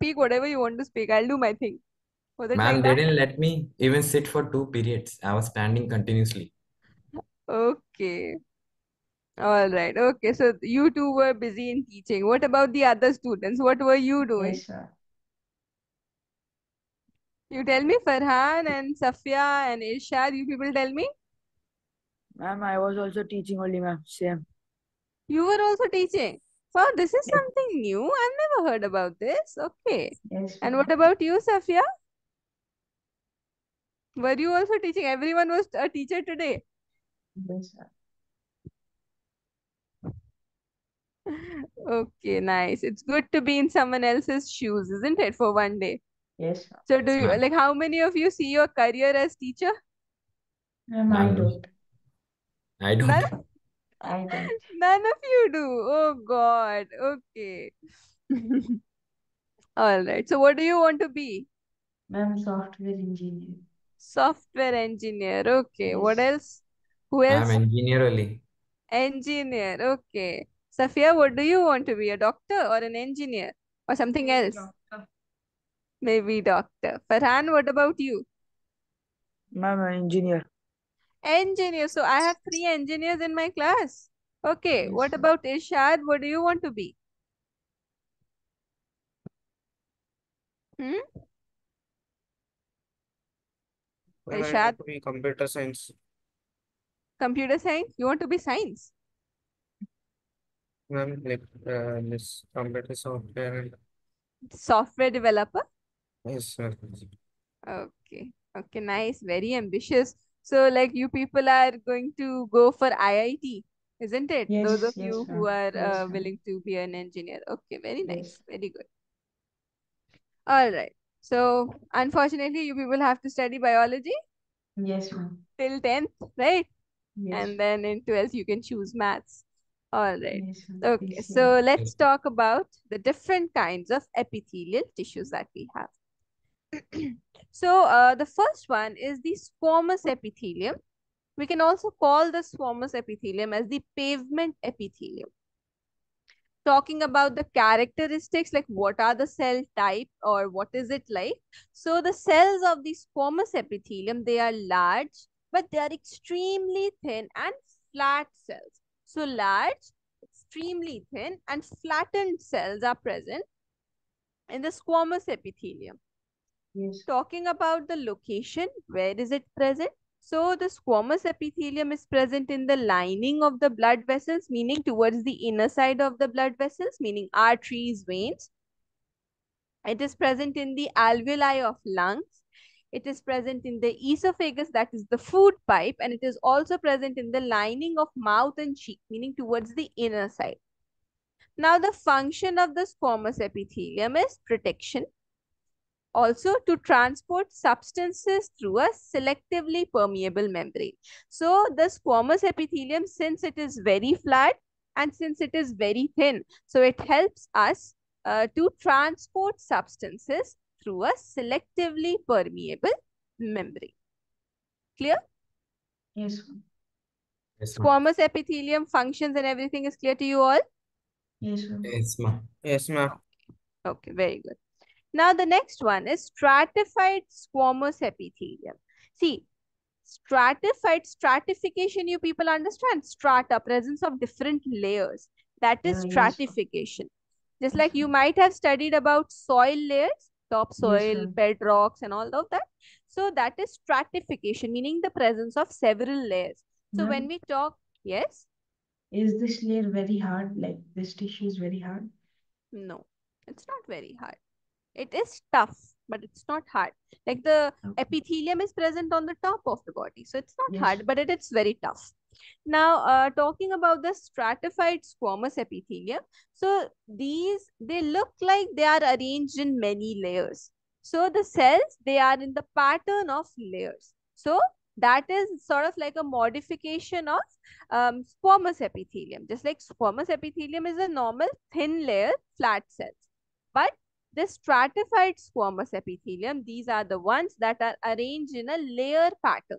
speak whatever you want to speak. I'll do my thing. Was it Ma'am, like they that? didn't let me even sit for two periods. I was standing continuously. Okay. All right. Okay. So you two were busy in teaching. What about the other students? What were you doing? Yes, sir. You tell me, Farhan and Safia and Irshad, you people tell me. Ma'am, I was also teaching only, ma'am. Same. You were also teaching. Wow, this is Yes. something new. I've never heard about this. Okay. Yes, And what about you, Safia? Were you also teaching? Everyone was a teacher today. Yes, sir. Okay, nice. It's good to be in someone else's shoes, isn't it, for one day? Yes, ma'am. So do Yes, you ma'am. like how many of you see your career as teacher? Ma'am, I don't. I don't. None, I don't. none of you do. Oh God. Okay. All right. So what do you want to be? Ma'am, software engineer. Software engineer. Okay. What else? Who else? I'm engineer only. Engineer. Okay. Safia, what do you want to be? A doctor or an engineer or something Maybe else? doctor. Maybe doctor. Farhan, what about you? Ma'am, an engineer. Engineer. So I have three engineers in my class. Okay. What about Irshad? What do you want to be? Hmm? Ma'am, I want to be computer science. computer science? You want to be science? Ma'am, like uh, this computer software Software developer? yes, sir. Okay. Okay, nice. Very ambitious. So, like, you people are going to go for IIT, isn't it? Those of yes, you who are Yes, uh, willing to be an engineer. Okay, very nice. Yes. Very good. All right. So, unfortunately, you people have to study biology Yes, ma'am. till 10th, right? Yes. And then in 12th, you can choose maths. All right. Yes. Okay, PCM. so let's talk about the different kinds of epithelial tissues that we have. So uh, the first one is the squamous epithelium. We can also call the squamous epithelium as the pavement epithelium. Talking about the characteristics, like what are the cell type or what is it like? So the cells of the squamous epithelium, they are large, but they are extremely thin and flat cells. So large, extremely thin and flattened cells are present in the squamous epithelium. Yes. Talking about the location, where is it present? So the squamous epithelium is present in the lining of the blood vessels, meaning towards the inner side of the blood vessels, meaning arteries, veins. It is present in the alveoli of lungs. It is present in the esophagus, that is the food pipe, and it is also present in the lining of mouth and cheek, meaning towards the inner side. Now, the function of the squamous epithelium is protection, also to transport substances through a selectively permeable membrane. So the squamous epithelium, since it is very flat and since it is very thin, so it helps us uh, to transport substances through a selectively permeable membrane. Clear? Yes. Yes. Squamous epithelium functions and everything is clear to you all? Yes, ma'am. Yes, ma'am. Yes, ma'am. Okay, very good. Now the next one is stratified squamous epithelium. See, stratified stratification, you people understand? Strata, presence of different layers. That is yes, stratification. Just like you might have studied about soil layers, topsoil, ma'am. bedrocks, and all of that. So that is stratification, meaning the presence of several layers. So when we talk, yes, is this layer very hard? Like this tissue is very hard? no, it's not very hard. It is tough, but it's not hard. Like the Okay. epithelium is present on the top of the body. So it's not Yes. hard, but it is very tough. Now, uh, talking about the stratified squamous epithelium. So these, they look like they are arranged in many layers. So the cells, they are in the pattern of layers. So that is sort of like a modification of um, squamous epithelium. Just like squamous epithelium is a normal thin layer, flat cells. But the stratified squamous epithelium, these are the ones that are arranged in a layer pattern.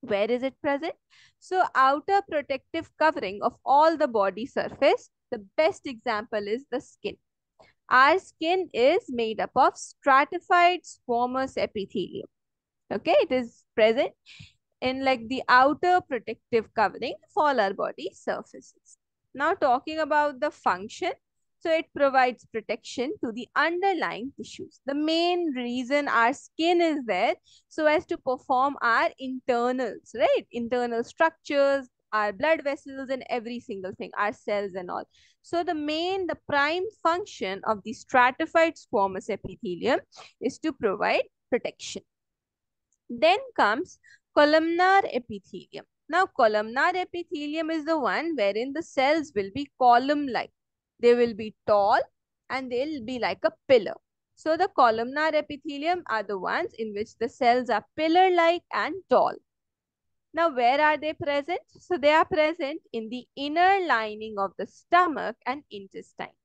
Where is it present? So outer protective covering of all the body surface. The best example is the skin. Our skin is made up of stratified squamous epithelium. Okay, it is present in like the outer protective covering of all our body surfaces. Now talking about the function, so it provides protection to the underlying tissues. The main reason our skin is there so as to perform our internals, right? Internal structures, our blood vessels and every single thing, our cells and all. So the main, the prime function of the stratified squamous epithelium is to provide protection. Then comes columnar epithelium. Now, columnar epithelium is the one wherein the cells will be column-like. They will be tall and they'll be like a pillar. So, the columnar epithelium are the ones in which the cells are pillar-like and tall. Now, where are they present? So, they are present in the inner lining of the stomach and intestine.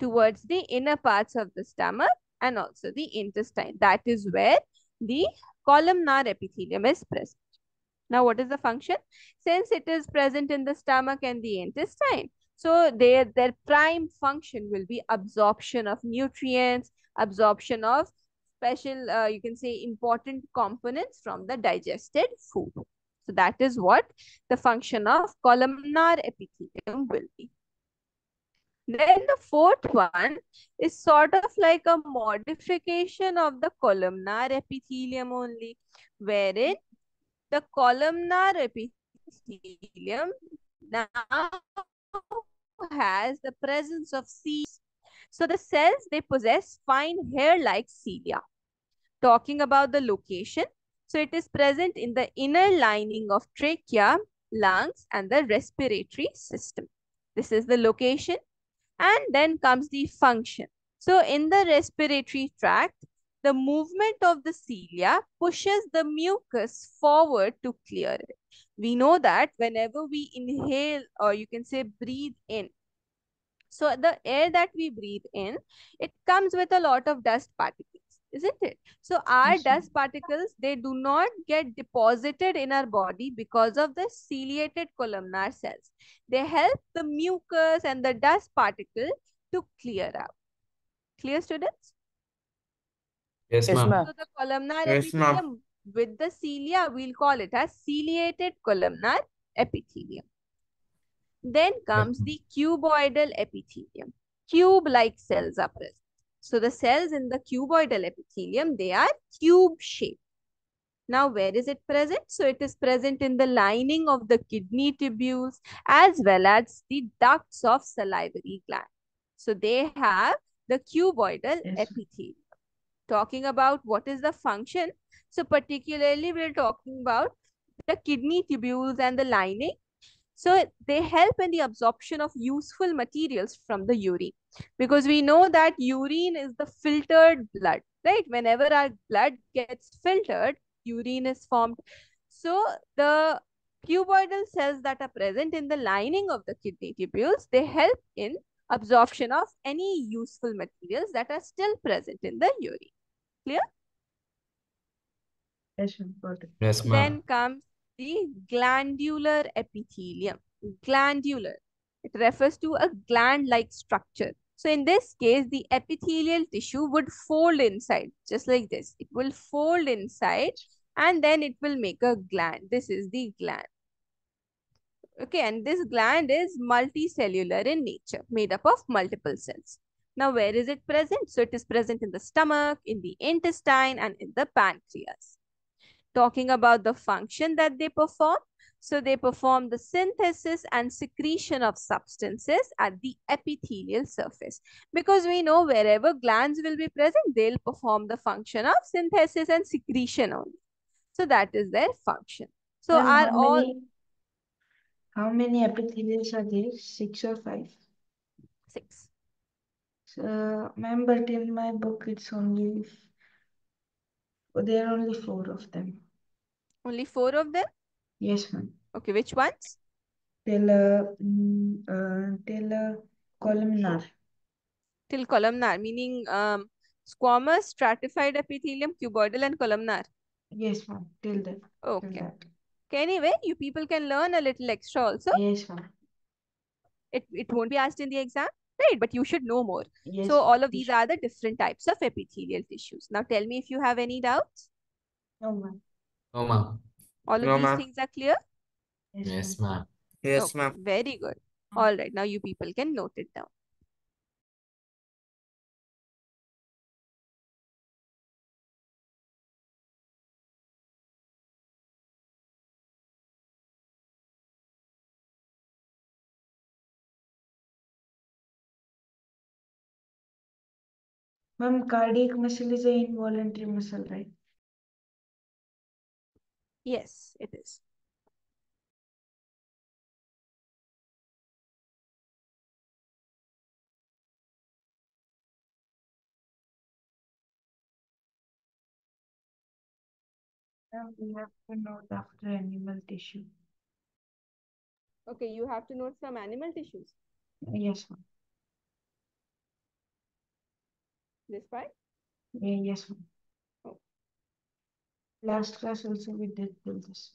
Towards the inner parts of the stomach and also the intestine. That is where the columnar epithelium is present. Now, what is the function? Since it is present in the stomach and the intestine, so their, their prime function will be absorption of nutrients, absorption of special, uh, you can say important components from the digested food. So that is what the function of columnar epithelium will be. Then the fourth one is sort of like a modification of the columnar epithelium only, wherein the columnar epithelium now has the presence of cells. So the cells, they possess fine hair-like cilia. Talking about the location, so it is present in the inner lining of trachea, lungs, and the respiratory system. This is the location. And then comes the function. So in the respiratory tract, the movement of the cilia pushes the mucus forward to clear it. We know that whenever we inhale or you can say breathe in, so the air that we breathe in, it comes with a lot of dust particles isn't it? So our Yes, dust particles, they do not get deposited in our body because of the ciliated columnar cells. They help the mucus and the dust particle to clear out. Clear students? Yes, Yes, ma'am. ma'am. So the columnar Yes, epithelium with the cilia, we'll call it as ciliated columnar epithelium. Then comes the cuboidal epithelium. Cube-like cells are present. So the cells in the cuboidal epithelium, they are cube shaped. Now, where is it present? So it is present in the lining of the kidney tubules as well as the ducts of salivary gland. So they have the cuboidal Yes. epithelium. Talking about what is the function. So particularly we're talking about the kidney tubules and the lining. So they help in the absorption of useful materials from the urine because we know that urine is the filtered blood, right? Whenever our blood gets filtered, urine is formed. So the cuboidal cells that are present in the lining of the kidney tubules, they help in absorption of any useful materials that are still present in the urine. Yes, ma'am. Got it. Yes. Then comes the glandular epithelium. Glandular. It refers to a gland-like structure. So in this case, the epithelial tissue would fold inside, just like this. It will fold inside and then it will make a gland. This is the gland. Okay, and this gland is multicellular in nature, made up of multiple cells. Now, where is it present? So it is present in the stomach, in the intestine, and in the pancreas. Talking about the function that they perform, so they perform the synthesis and secretion of substances at the epithelial surface. Because we know wherever glands will be present, they'll perform the function of synthesis and secretion only. So that is their function. So are how all many, how many epithelials are there? Six or five? six. So, ma'am, but in my book, it's only, there are only four of them. Only four of them? Yes, ma'am. Okay, which ones? Till, uh, mm, uh, till, uh, columnar. Till columnar, meaning um, squamous, stratified epithelium, cuboidal, and columnar. Yes, ma'am. Till that. Till Okay. that. Okay. Anyway, you people can learn a little extra also. Yes, ma'am. It, it won't be asked in the exam, right? But you should know more. Yes, So all of these are the different types of epithelial tissues. Now tell me if you have any doubts. No, ma'am. No, ma'am. All of No, these things are clear? Yes, Yes, ma'am. ma'am. Yes, Okay, ma'am. Very good. All right. Now you people can note it down. Ma'am, cardiac muscle is an involuntary muscle, right? Yes, it is. Ma'am, we have to note after animal tissue. Okay, you have to note some animal tissues. Yes, ma'am. This part? Yeah, yes. Oh. Last class also we did do this.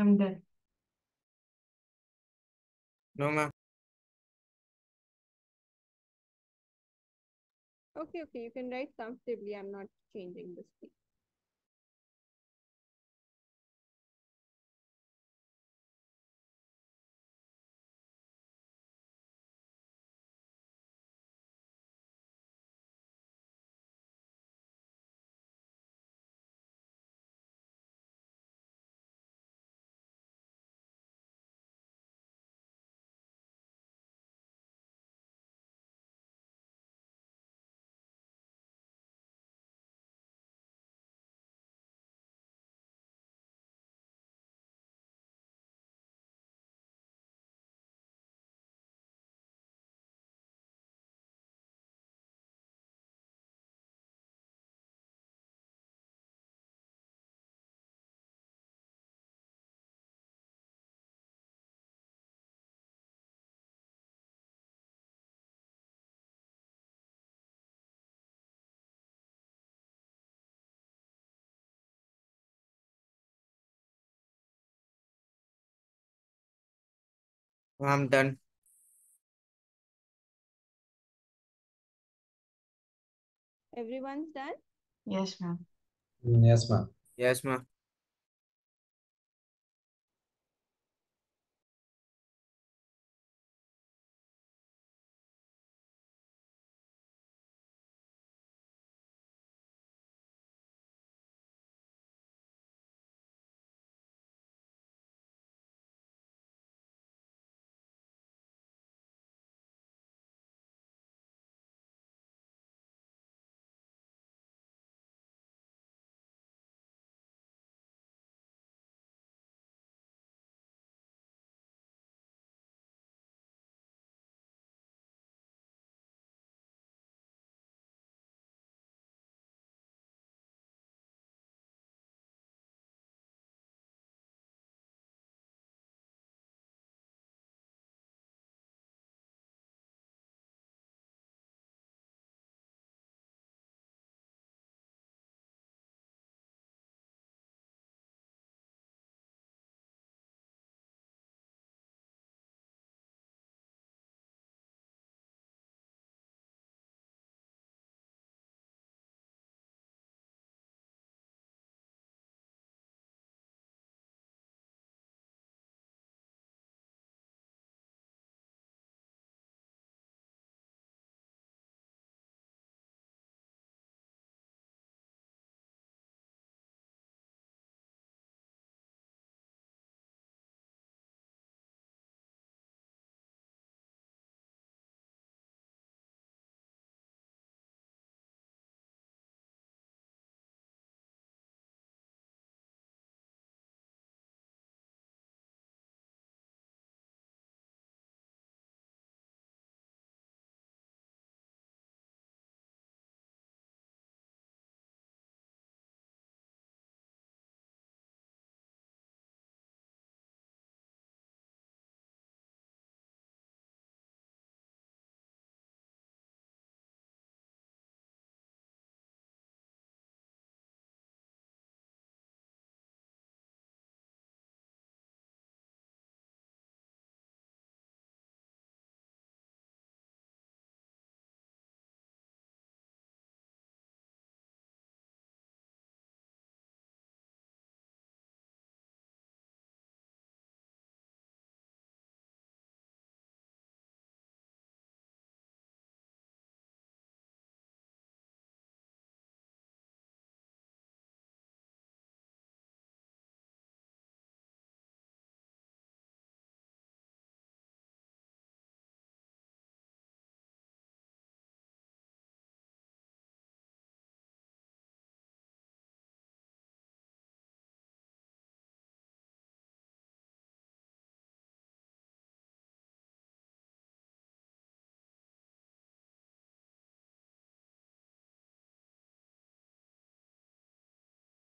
I'm done. No, ma'am. Okay, okay, you can write comfortably. I'm not changing the speed. I'm done. Everyone's done? Yes, ma'am. Yes, ma'am. Yes, ma'am.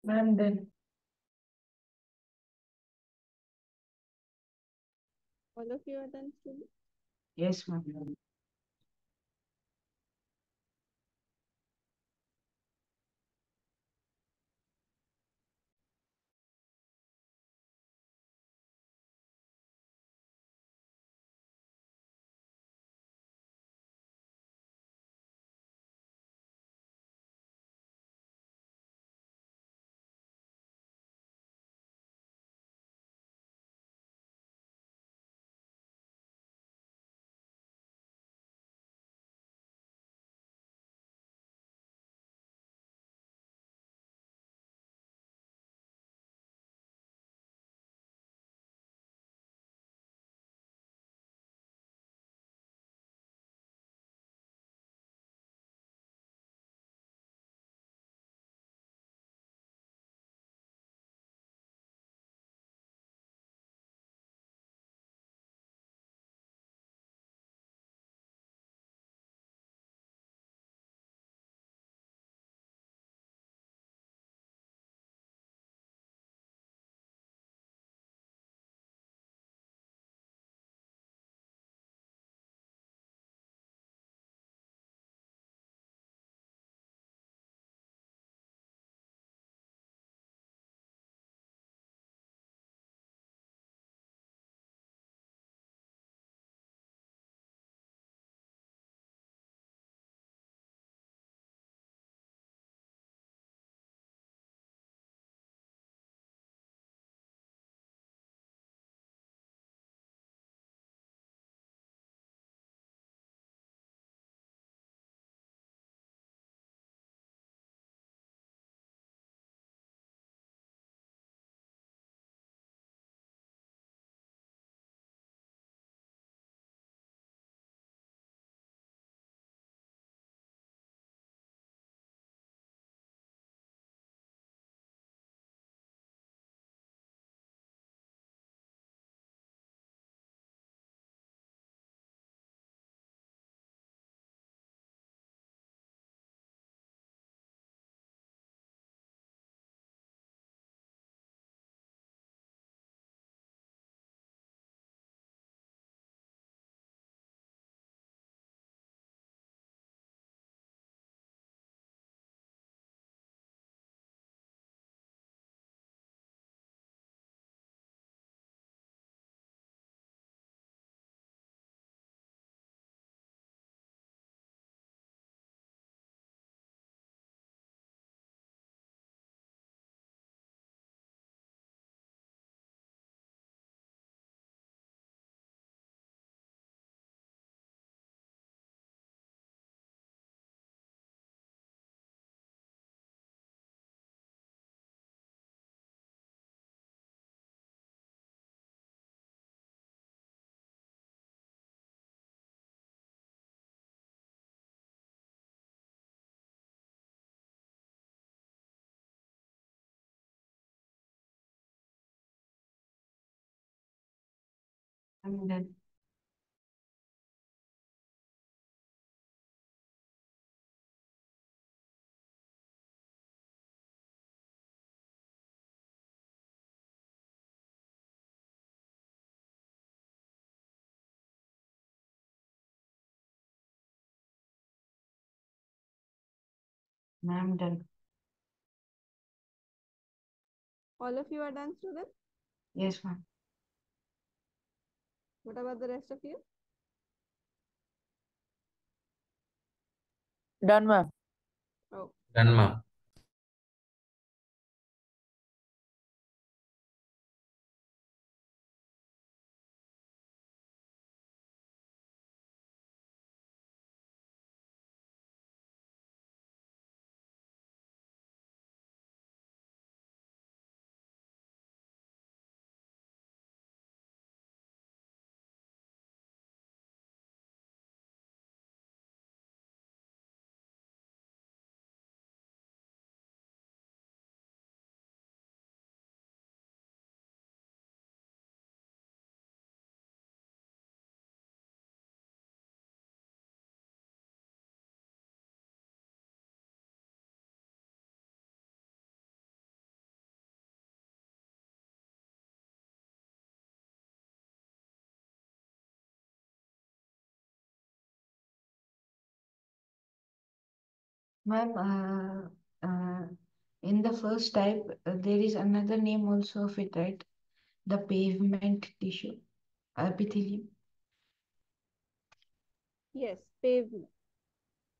Ma'am, done. All of you are done, students? Yes, ma'am. I'm done. Ma'am, done. All of you are done, students? Yes, ma'am. What about the rest of you? Done, ma'am. Oh, Done, ma'am. Ma'am, uh, uh, in the first type, uh, there is another name also of it, right? The pavement tissue, epithelium. Yes, pavement.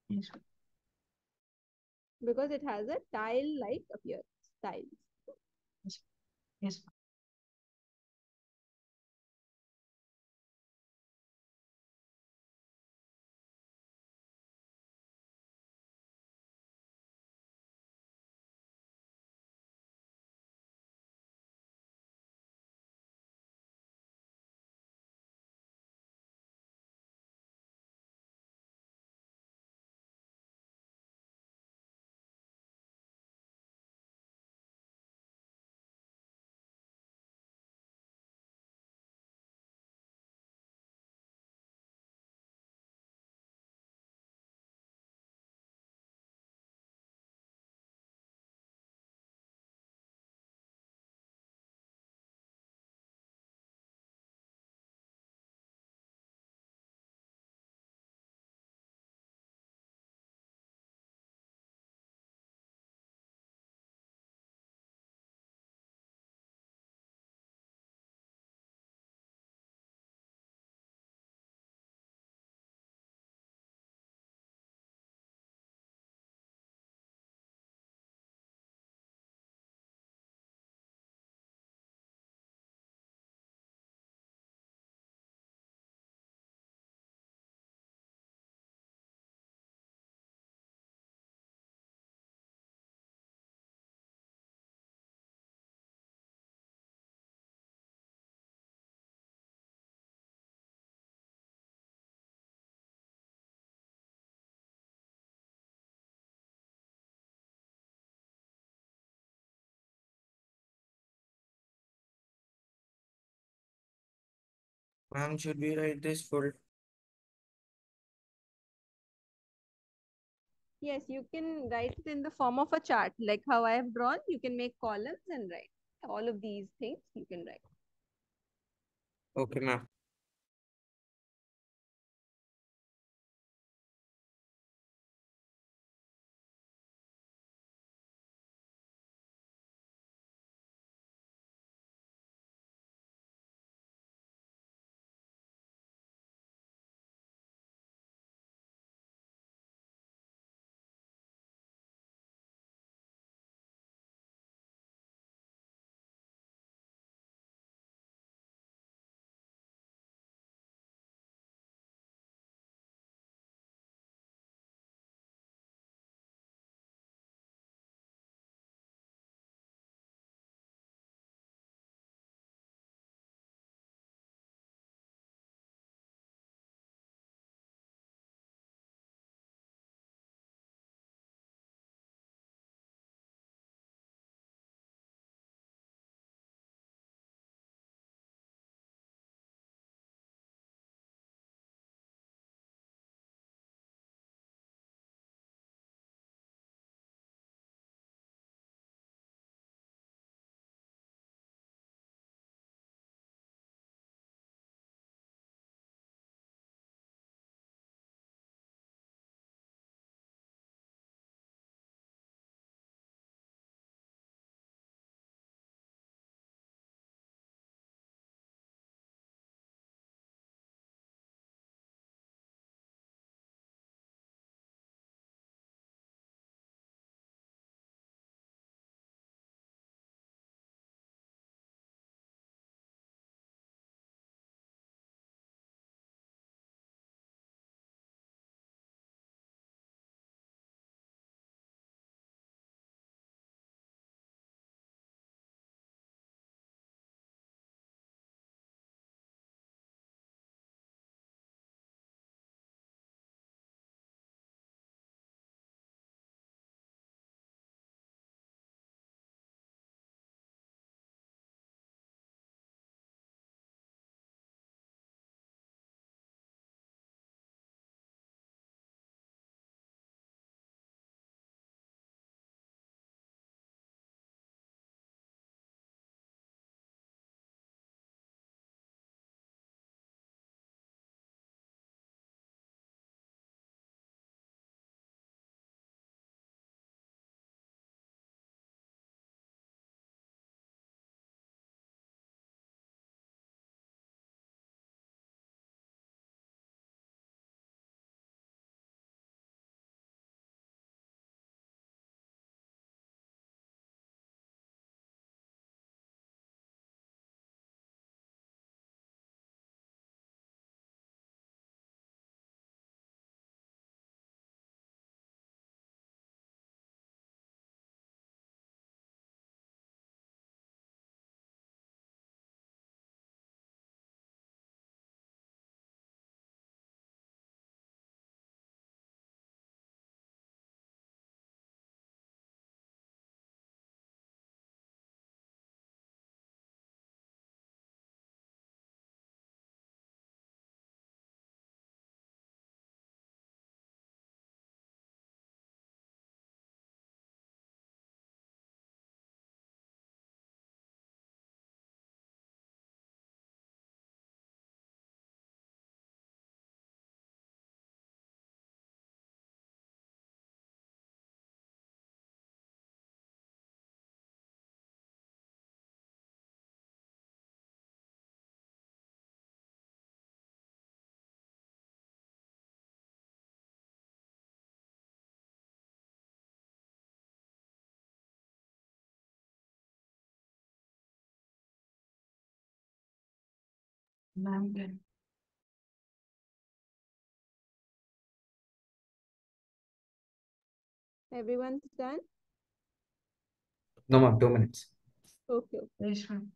Yes. Because it has a tile-like appearance. Tiles. Yes. Ma'am, should we write this full? Yes, you can write it in the form of a chart, like how I have drawn. You can make columns and write all of these things. You can write. Okay, ma'am. Ma'am, done. Everyone's done? No, ma'am, two minutes. Okay. okay. Yes, ma'am.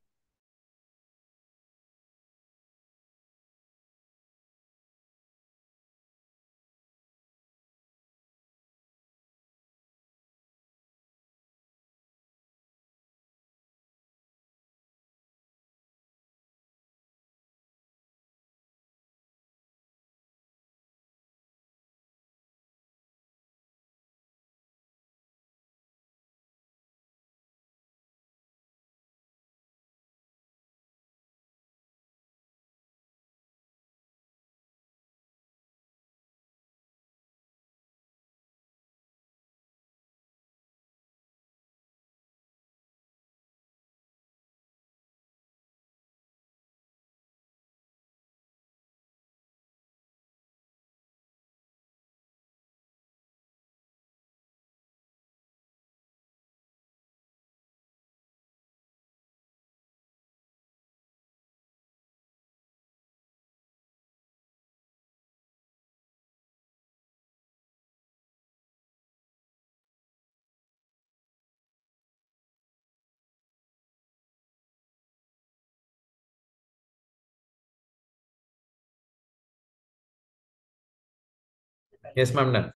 Yes, ma'am, done.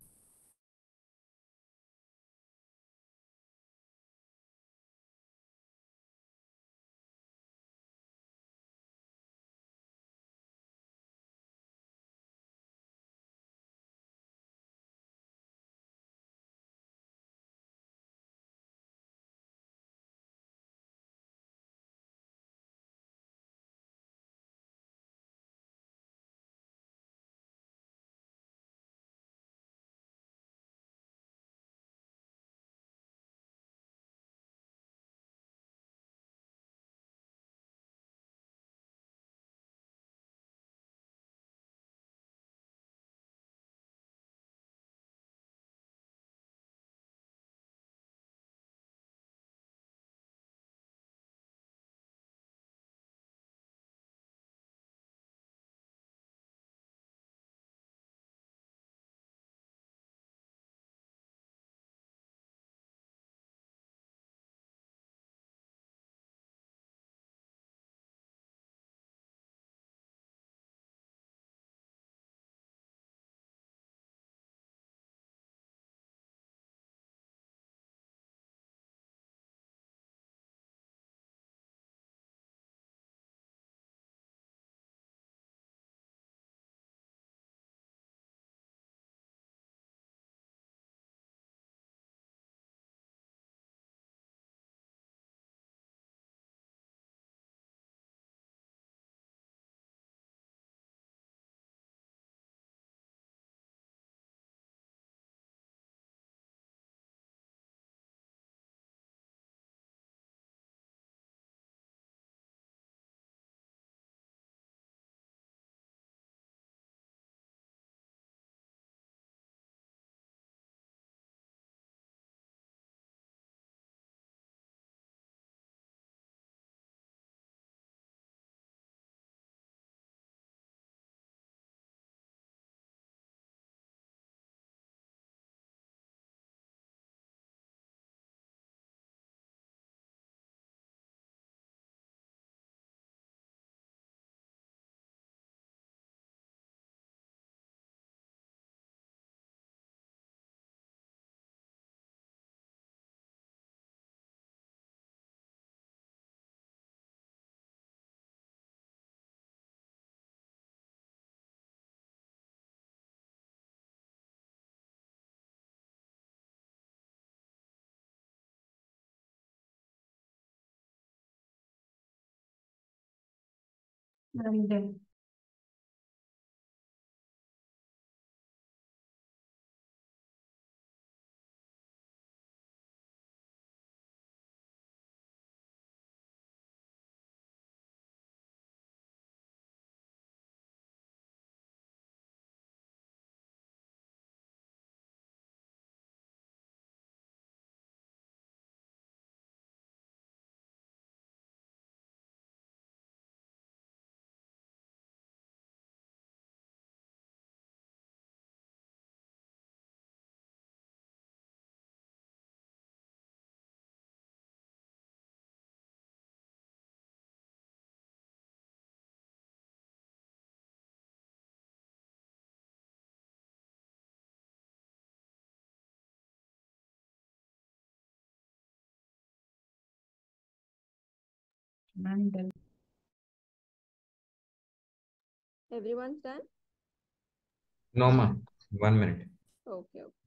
Ma'am, done. I'm done. Everyone's done? No, ma. One minute. Okay, okay.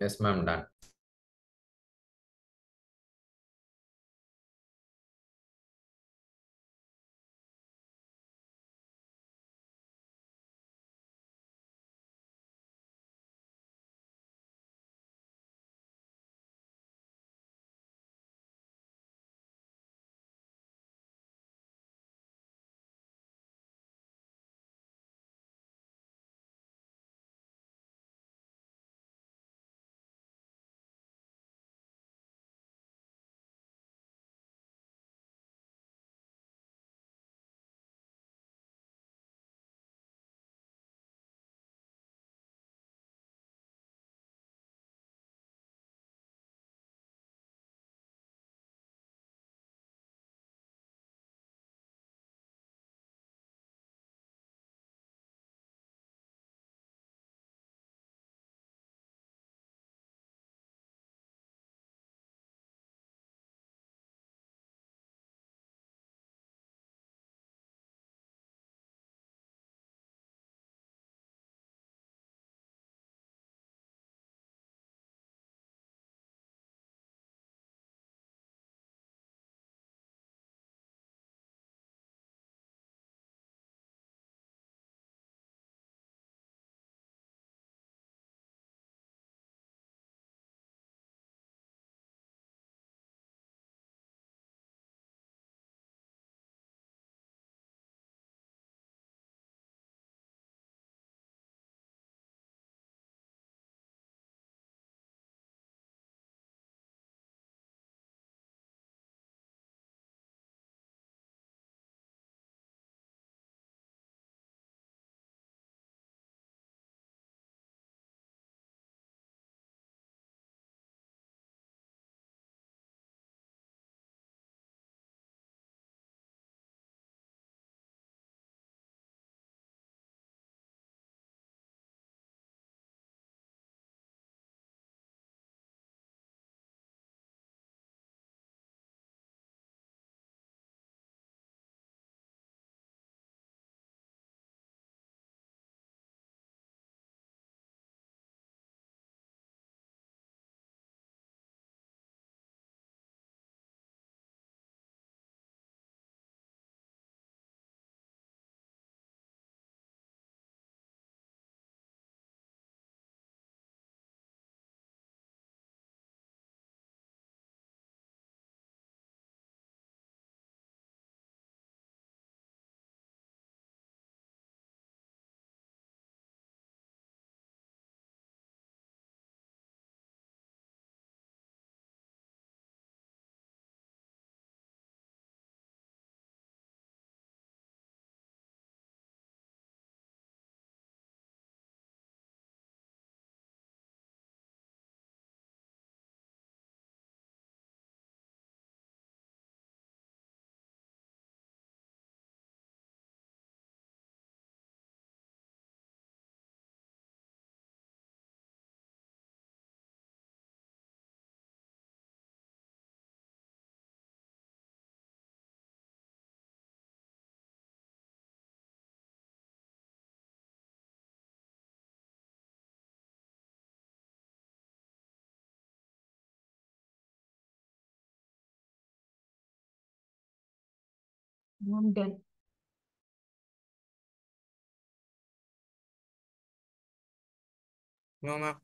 Yes, ma'am, done. I'm done. No, ma'am.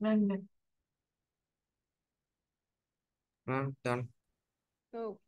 Done. Ma'am, done. Okay.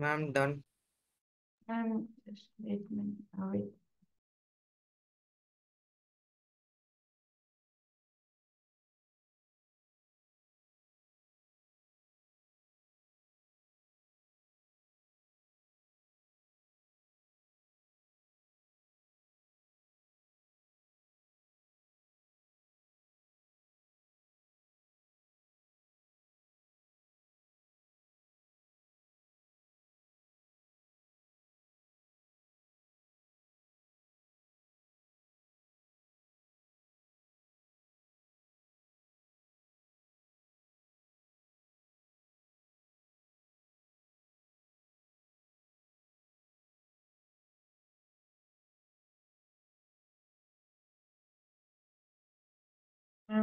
Ma'am, done. Um, just wait a minute.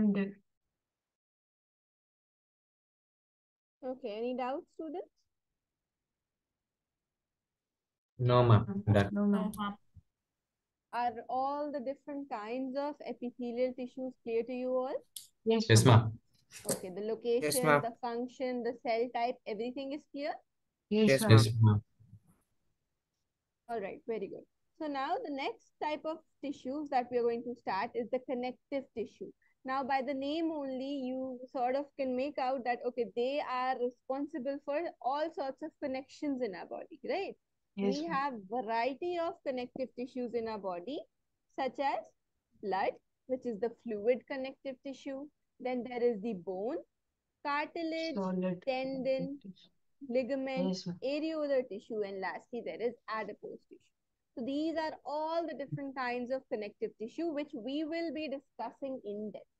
100. Okay, any doubts, students? No, ma'am. No, ma'am. Are all the different kinds of epithelial tissues clear to you all? Yes, yes ma'am. Okay, the location, yes, the function, the cell type, everything is clear? Yes, ma'am. Yes, ma all right, very good. So now the next type of tissues that we are going to start is the connective tissue. Now, by the name only, you sort of can make out that, okay, they are responsible for all sorts of connections in our body, right? Yes, we have variety of connective tissues in our body, such as blood, which is the fluid connective tissue. Then there is the bone, cartilage, Solid. tendon, ligament, Yes, areolar tissue, and lastly, there is adipose tissue. So these are all the different kinds of connective tissue which we will be discussing in depth.